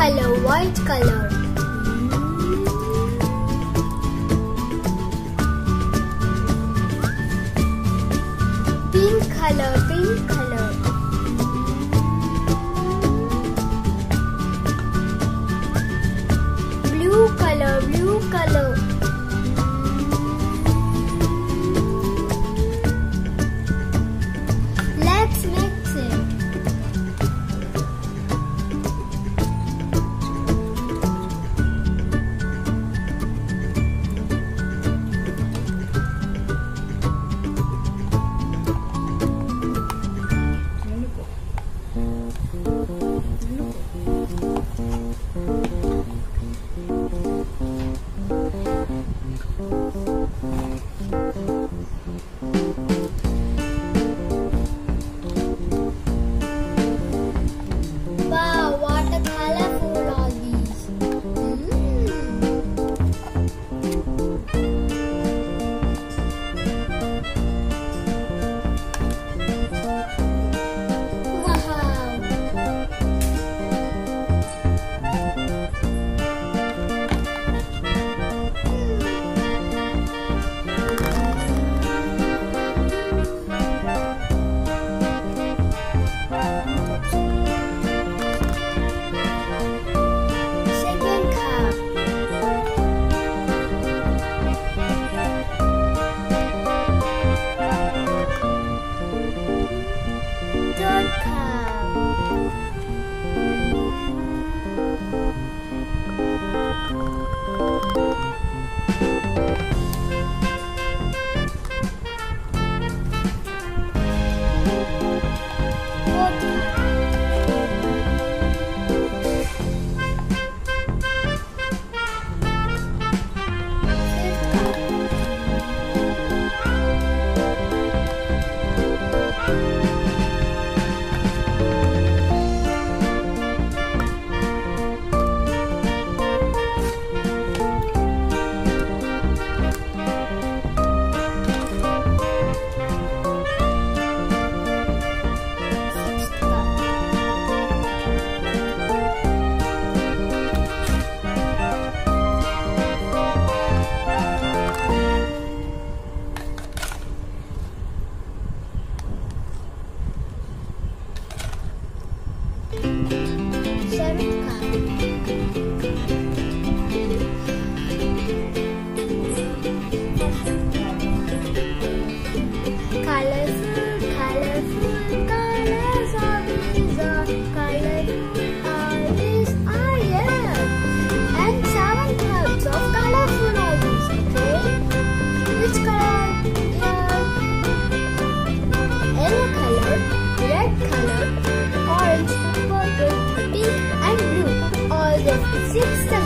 color, white color. Fourth para o. six